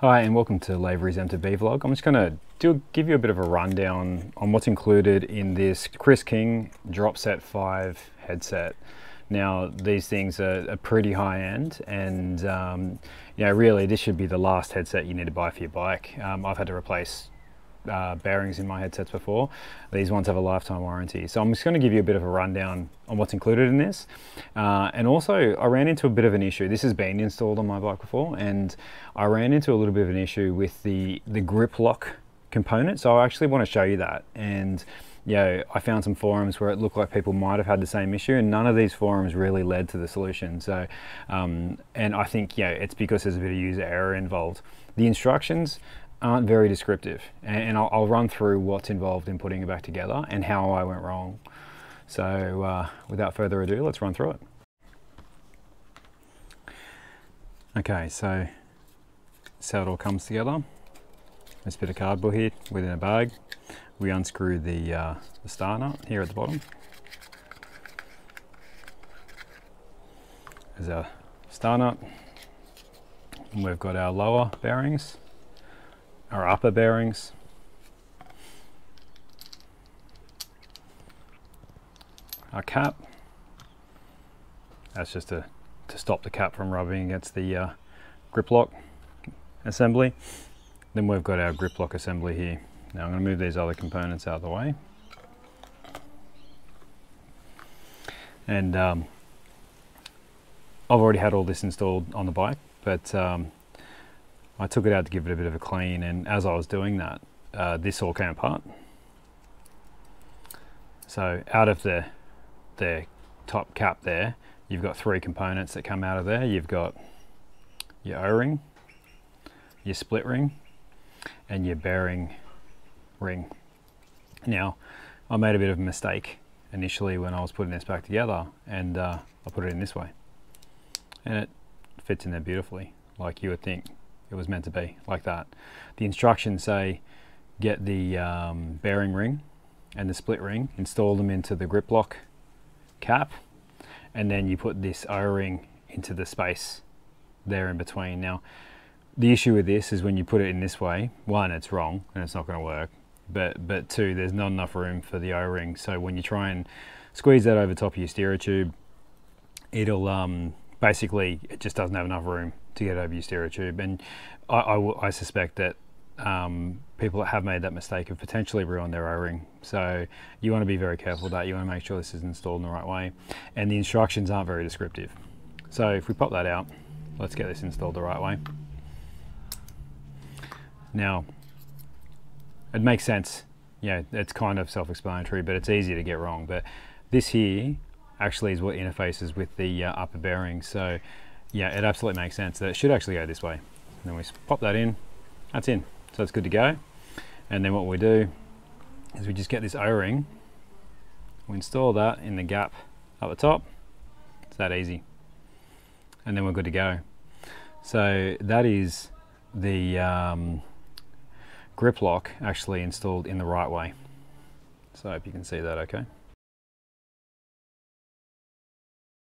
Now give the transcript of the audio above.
Hi and welcome to Lavery's MTB vlog. I'm just going to do give you a bit of a rundown on what's included in this Chris King Dropset 5 headset. Now these things are, are pretty high end and um, you know really this should be the last headset you need to buy for your bike. Um, I've had to replace uh, bearings in my headsets before. These ones have a lifetime warranty. So I'm just going to give you a bit of a rundown on what's included in this. Uh, and also I ran into a bit of an issue. This has been installed on my bike before and I ran into a little bit of an issue with the, the grip lock component. So I actually want to show you that. And yeah, I found some forums where it looked like people might have had the same issue, and none of these forums really led to the solution. So, um, and I think yeah, it's because there's a bit of user error involved. The instructions aren't very descriptive and I'll, I'll, run through what's involved in putting it back together and how I went wrong. So uh, without further ado, let's run through it. Okay, so that's how it all comes together. This bit of cardboard here within a bag. We unscrew the, uh, the star nut here at the bottom. There's our star nut. And we've got our lower bearings our upper bearings. Our cap. That's just to, to stop the cap from rubbing against the uh, grip lock assembly. Then we've got our grip lock assembly here. Now I'm going to move these other components out of the way. And um, I've already had all this installed on the bike, but um, I took it out to give it a bit of a clean and as I was doing that uh, this all came apart. So out of the the top cap there you've got three components that come out of there. You've got your o-ring your split ring and your bearing ring. Now I made a bit of a mistake initially when I was putting this back together and uh, I put it in this way. And it fits in there beautifully like you would think it was meant to be like that. The instructions say get the um, bearing ring and the split ring, install them into the grip lock cap, and then you put this O-ring into the space there in between. Now, the issue with this is when you put it in this way, one, it's wrong and it's not going to work. But, but two, there's not enough room for the O-ring. So when you try and squeeze that over top of your steerer tube, it'll um, basically, it just doesn't have enough room to get over your steerer tube. And I, I, I suspect that um, people that have made that mistake have potentially ruined their O-ring. So you want to be very careful with that. You want to make sure this is installed in the right way. And the instructions aren't very descriptive. So if we pop that out, let's get this installed the right way. Now, it makes sense. Yeah, it's kind of self-explanatory, but it's easy to get wrong. But this here actually is what interfaces with the uh, upper bearing. So yeah, it absolutely makes sense that it should actually go this way. And then we pop that in, that's in. So it's good to go. And then what we do is we just get this O-ring, we install that in the gap up the top. It's that easy. And then we're good to go. So that is the um, grip lock actually installed in the right way. So I hope you can see that okay.